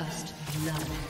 First blood.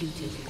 executed.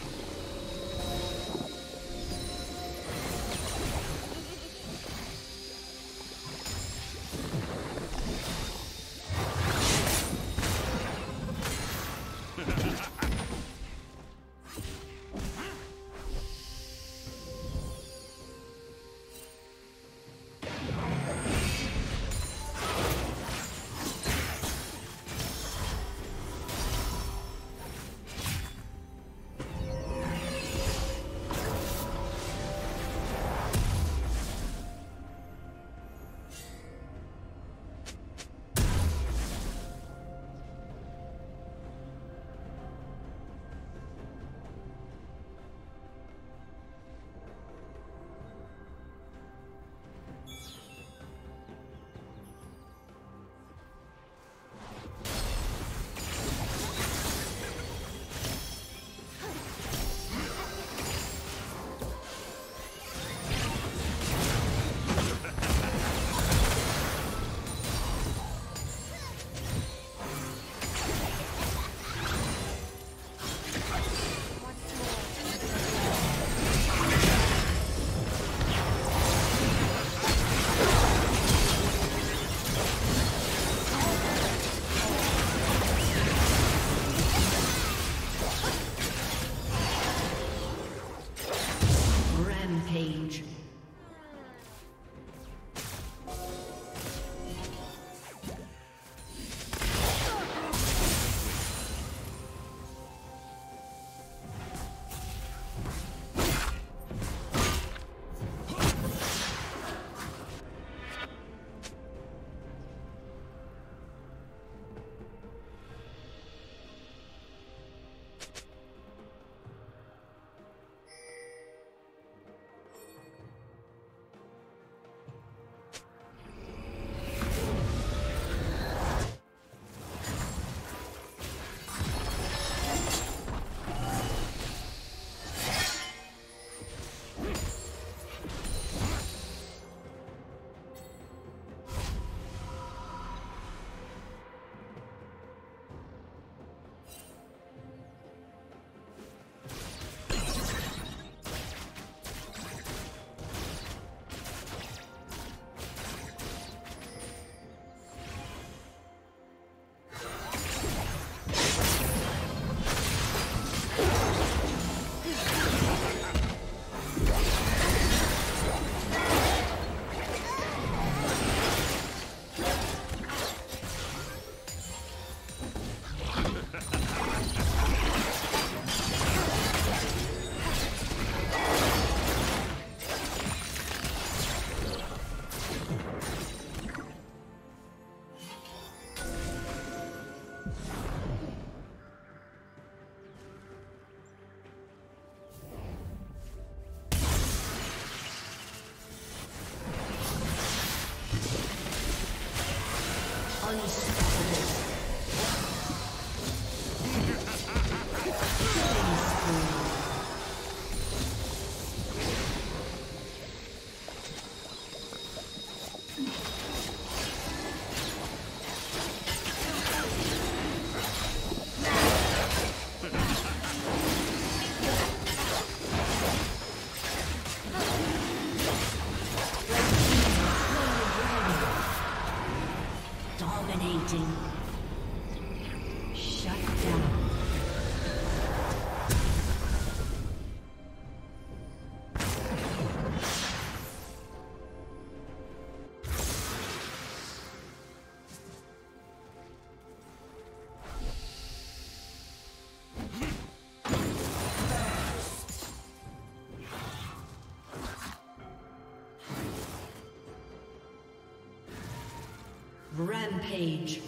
Rampage.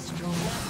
destroyed.